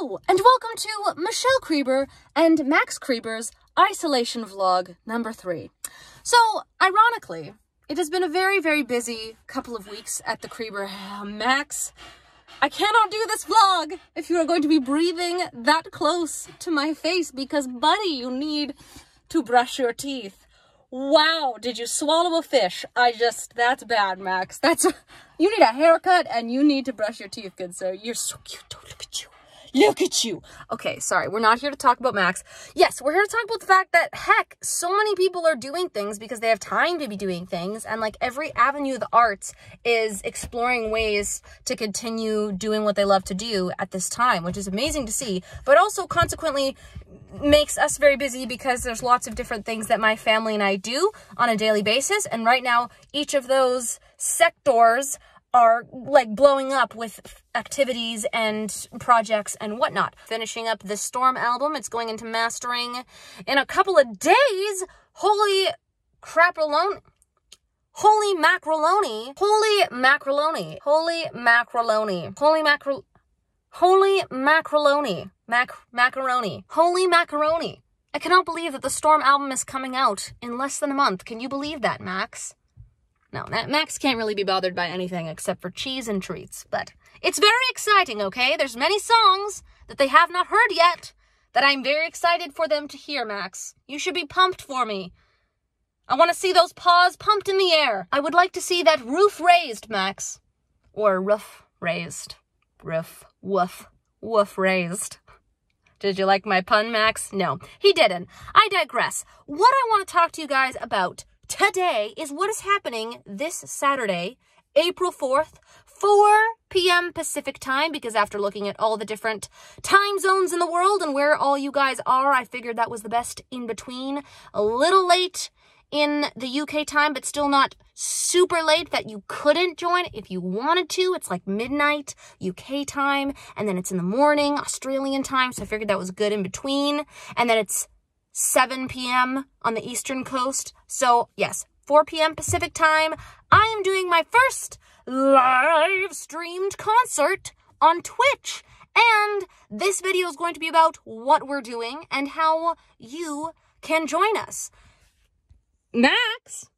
And welcome to Michelle Creber and Max Creber's isolation vlog number three. So, ironically, it has been a very, very busy couple of weeks at the Creber. Ah, Max, I cannot do this vlog if you are going to be breathing that close to my face because, buddy, you need to brush your teeth. Wow, did you swallow a fish? I just, that's bad, Max. That's, you need a haircut and you need to brush your teeth, good sir. You're so cute. Don't look at you. Look at you. Okay, sorry, we're not here to talk about Max. Yes, we're here to talk about the fact that, heck, so many people are doing things because they have time to be doing things. And like every avenue of the arts is exploring ways to continue doing what they love to do at this time, which is amazing to see. But also consequently makes us very busy because there's lots of different things that my family and I do on a daily basis. And right now, each of those sectors are like blowing up with activities and projects and whatnot. Finishing up the Storm album, it's going into mastering in a couple of days. Holy crap alone. Holy macaroni. Holy macaroni. Holy macaroni. Holy macro Holy macroloni. Mac macaroni. Holy macaroni. I cannot believe that the Storm album is coming out in less than a month. Can you believe that, Max? No, Max can't really be bothered by anything except for cheese and treats, but it's very exciting, okay? There's many songs that they have not heard yet that I'm very excited for them to hear, Max. You should be pumped for me. I want to see those paws pumped in the air. I would like to see that roof raised, Max. Or roof raised. Roof, woof, woof raised. Did you like my pun, Max? No, he didn't. I digress. What I want to talk to you guys about today is what is happening this Saturday, April 4th, 4 p.m. Pacific time, because after looking at all the different time zones in the world and where all you guys are, I figured that was the best in between. A little late in the UK time, but still not super late that you couldn't join if you wanted to. It's like midnight UK time, and then it's in the morning Australian time, so I figured that was good in between. And then it's 7 p.m. on the Eastern Coast. So, yes, 4 p.m. Pacific time, I am doing my first live streamed concert on Twitch. And this video is going to be about what we're doing and how you can join us. Max,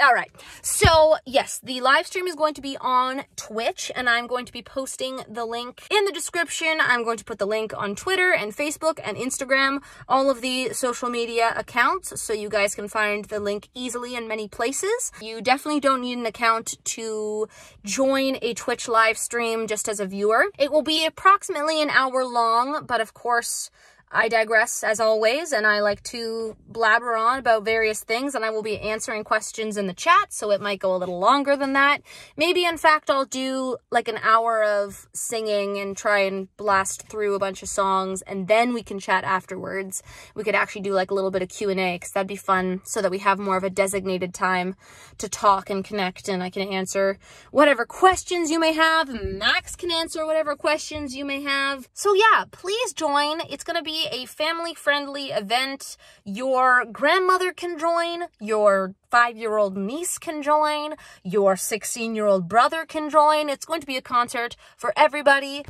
all right. So, yes, the live stream is going to be on Twitch, and I'm going to be posting the link in the description. I'm going to put the link on Twitter and Facebook and Instagram, all of the social media accounts, so you guys can find the link easily in many places. You definitely don't need an account to join a Twitch live stream just as a viewer. It will be approximately an hour long, but of course, I digress as always, and I like to blabber on about various things, and I will be answering questions in the chat, so it might go a little longer than that. Maybe, in fact, I'll do like an hour of singing and try and blast through a bunch of songs, and then we can chat afterwards. We could actually do like a little bit of Q&A, because that'd be fun, so that we have more of a designated time to talk and connect, and I can answer whatever questions you may have. Max can answer whatever questions you may have. So yeah, please join. It's going to be a family-friendly event. Your grandmother can join, your five-year-old niece can join, your 16-year-old brother can join. It's going to be a concert for everybody.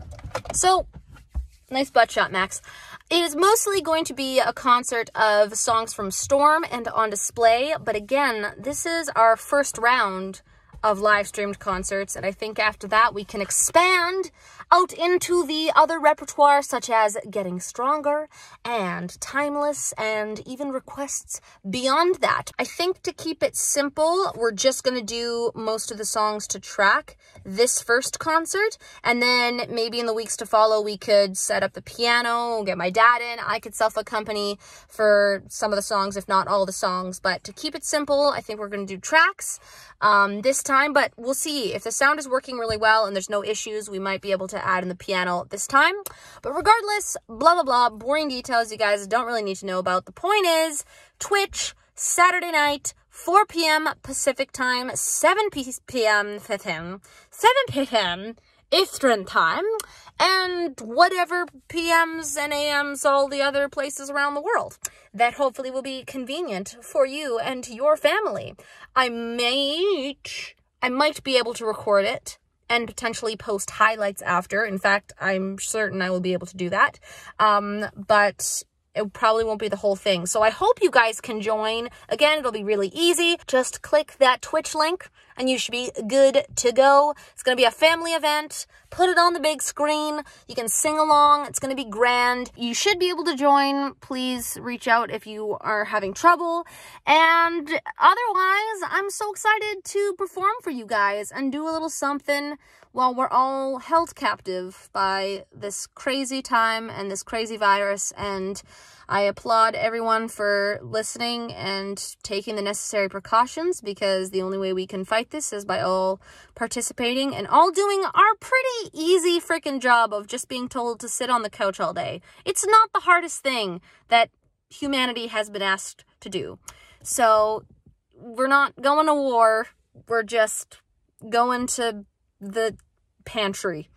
So, nice butt shot, Max. It is mostly going to be a concert of songs from Storm and on display, but again, this is our first round of live streamed concerts. And I think after that, we can expand out into the other repertoire, such as Getting Stronger and Timeless, and even requests beyond that. I think to keep it simple, we're just going to do most of the songs to track this first concert. And then maybe in the weeks to follow, we could set up the piano, get my dad in. I could self-accompany for some of the songs, if not all the songs. But to keep it simple, I think we're going to do tracks um, this time, but we'll see. If the sound is working really well and there's no issues, we might be able to add in the piano this time. But regardless, blah, blah, blah, boring details you guys don't really need to know about. The point is, Twitch, Saturday night, 4 p.m. Pacific time, 7 p.m. 7 p.m. Eastern time, and whatever PMs and AMs all the other places around the world. That hopefully will be convenient for you and your family. I might, I might be able to record it and potentially post highlights after. In fact, I'm certain I will be able to do that. Um, but it probably won't be the whole thing. So I hope you guys can join. Again, it'll be really easy. Just click that Twitch link and you should be good to go. It's going to be a family event. Put it on the big screen. You can sing along. It's going to be grand. You should be able to join. Please reach out if you are having trouble. And otherwise, I'm so excited to perform for you guys and do a little something while we're all held captive by this crazy time and this crazy virus. And I applaud everyone for listening and taking the necessary precautions because the only way we can fight this is by all participating and all doing our pretty easy freaking job of just being told to sit on the couch all day. It's not the hardest thing that humanity has been asked to do. So we're not going to war. We're just going to the pantry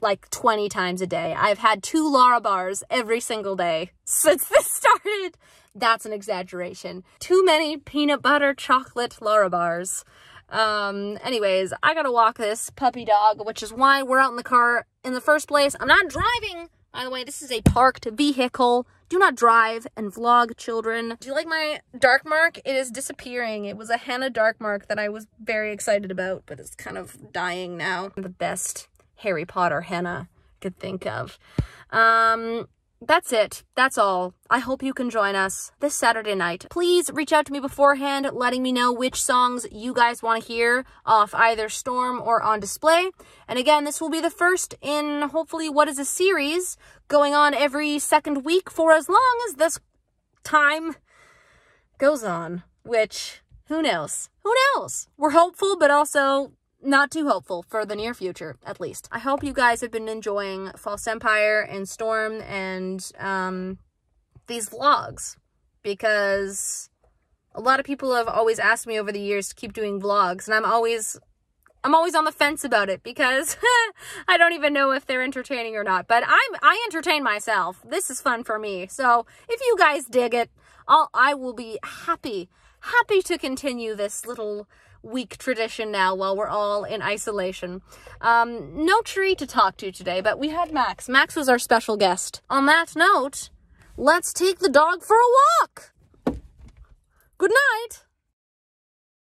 like 20 times a day. I've had two Larabars every single day since this started. That's an exaggeration. Too many peanut butter chocolate Larabars. Um, anyways, I gotta walk this puppy dog, which is why we're out in the car in the first place. I'm not driving. By the way, this is a parked vehicle. Do not drive and vlog, children. Do you like my dark mark? It is disappearing. It was a henna dark mark that I was very excited about, but it's kind of dying now. The best Harry Potter henna could think of. Um, that's it. That's all. I hope you can join us this Saturday night. Please reach out to me beforehand, letting me know which songs you guys want to hear off either Storm or on display. And again, this will be the first in hopefully what is a series going on every second week for as long as this time goes on, which who knows? Who knows? We're hopeful, but also not too hopeful for the near future, at least. I hope you guys have been enjoying False Empire and Storm and um, these vlogs because a lot of people have always asked me over the years to keep doing vlogs and I'm always I'm always on the fence about it because I don't even know if they're entertaining or not. But I'm I entertain myself. This is fun for me. So if you guys dig it, I'll I will be happy, happy to continue this little week tradition now while we're all in isolation. Um, no tree to talk to today, but we had Max. Max was our special guest. On that note, let's take the dog for a walk. Good night.